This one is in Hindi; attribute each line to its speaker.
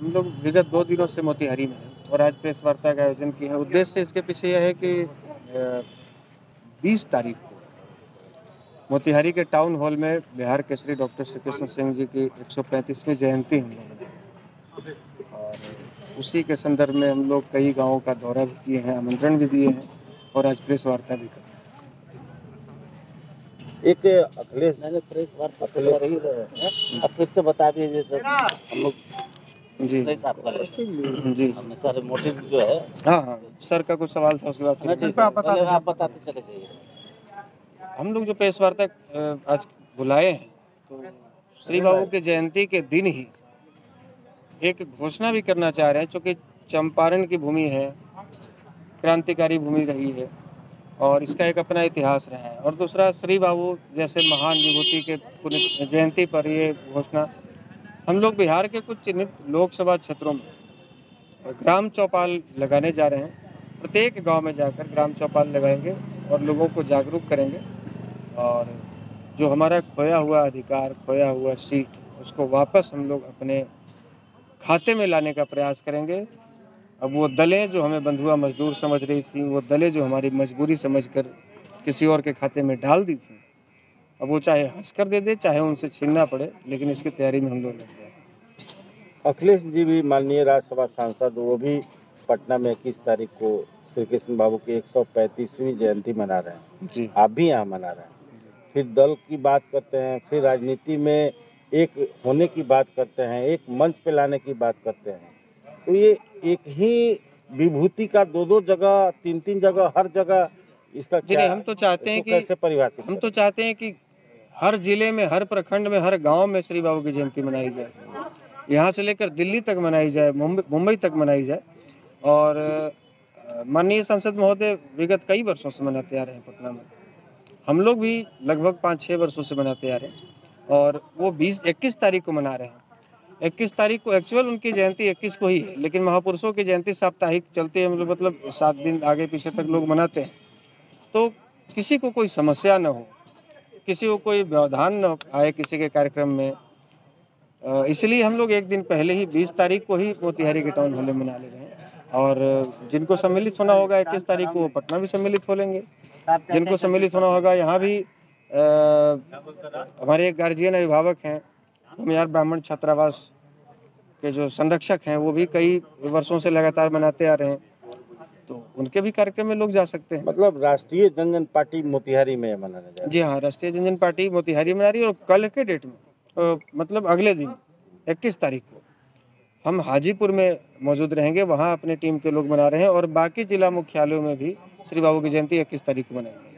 Speaker 1: हम लोग विगत दो दिनों से मोतिहारी में हैं और आज प्रेस वार्ता का आयोजन किया है। उद्देश्य इसके पीछे यह है कि बीस तारीख को मोतिहारी के टाउन हॉल में बिहार केसरी डॉक्टर श्री कृष्ण सिंह जी की 135वीं जयंती हम लोगों और उसी के संदर्भ में हम लोग कई गाँवों का दौरा भी किए हैं आमंत्रण भी दिए हैं और आज प्रेस वार्ता भी कर
Speaker 2: एक अखिलेश
Speaker 3: प्रेस वार्ता तो अब फिर से बता दीजिए सर। हम लोग
Speaker 1: जी।
Speaker 3: नहीं साफ़ कर रहे हैं
Speaker 1: जी।
Speaker 3: सर मोटिव जो है
Speaker 1: हाँ हाँ। सर का कुछ सवाल था उसके बाद
Speaker 3: है, पहले आप बताते चले जाइए।
Speaker 1: हम लोग जो प्रेस वार्ता आज बुलाए हैं तो श्री बाबू की जयंती के दिन ही एक घोषणा भी करना चाह रहे हैं चूँकि चंपारण की भूमि है क्रांतिकारी भूमि रही है और इसका एक अपना इतिहास रहा है। और दूसरा श्री बाबू जैसे महान विभूति के पुण्य जयंती पर ये घोषणा हम लोग बिहार के कुछ चिन्हित लोकसभा क्षेत्रों में ग्राम चौपाल लगाने जा रहे हैं। प्रत्येक गाँव में जाकर ग्राम चौपाल लगाएँगे और लोगों को जागरूक करेंगे और जो हमारा खोया हुआ अधिकार, खोया हुआ सीट, उसको वापस हम लोग अपने खाते में लाने का प्रयास करेंगे। अब वो दलें जो हमें बंधुआ मजदूर समझ रही थी, वो दलें जो हमारी मजबूरी समझकर किसी और के खाते में डाल दी थी अब वो चाहे हंस कर दे दे चाहे उनसे छीनना पड़े लेकिन इसकी तैयारी में हम लोग लग गए।
Speaker 2: अखिलेश जी भी माननीय राज्यसभा सांसद वो भी पटना में इक्कीस तारीख को श्री कृष्ण बाबू की 135वीं जयंती मना रहे हैं।
Speaker 1: जी।
Speaker 2: आप भी यहाँ मना रहे हैं। फिर दल की बात करते हैं फिर राजनीति में एक होने की बात करते हैं एक मंच पे लाने की बात करते हैं। तो ये एक ही विभूति का दो दो जगह तीन तीन जगह हर जगह इसका क्या
Speaker 1: हम तो चाहते हैं कि
Speaker 2: कैसे परिभाषित
Speaker 1: हम तो चाहते हैं कि हर ज़िले में, हर प्रखंड में, हर गाँव में श्री बाबू की जयंती मनाई जाए। यहाँ से लेकर दिल्ली तक मनाई जाए, मुंबई तक मनाई जाए। और माननीय सांसद महोदय विगत कई वर्षों से मनाते आ रहे हैं पटना में। हम लोग भी लगभग पाँच छः वर्षों से मनाते आ रहे हैं। और वो बीस, इक्कीस तारीख को मना रहे हैं। इक्कीस तारीख को एक्चुअल उनकी जयंती इक्कीस को ही है, लेकिन महापुरुषों की जयंती साप्ताहिक चलती है मतलब सात दिन आगे पीछे तक लोग मनाते हैं। तो किसी को कोई समस्या न हो किसी को कोई व्यवधान न आए किसी के कार्यक्रम में इसलिए हम लोग एक दिन पहले ही 20 तारीख को ही मोतिहारी के टाउन हॉल में मना ले रहे हैं। और जिनको सम्मिलित होना होगा इक्कीस तारीख को वो पटना भी सम्मिलित हो लेंगे। जिनको सम्मिलित होना होगा यहाँ भी हमारे एक गार्जियन अभिभावक हैं भूमिहार ब्राह्मण छात्रावास के जो संरक्षक हैं, वो भी कई वर्षों से लगातार मनाते आ रहे हैं। उनके भी कार्यक्रम में लोग जा सकते हैं।
Speaker 2: मतलब राष्ट्रीय जनजन पार्टी मोतिहारी में मनाया जा रहा है।
Speaker 1: जी हाँ राष्ट्रीय जनजन पार्टी मोतिहारी मना रही है और कल के डेट में तो मतलब अगले दिन 21 तारीख को हम हाजीपुर में मौजूद रहेंगे वहाँ अपने टीम के लोग मना रहे हैं और बाकी जिला मुख्यालयों में भी श्री बाबू की जयंती 21 तारीख को मनाएँगे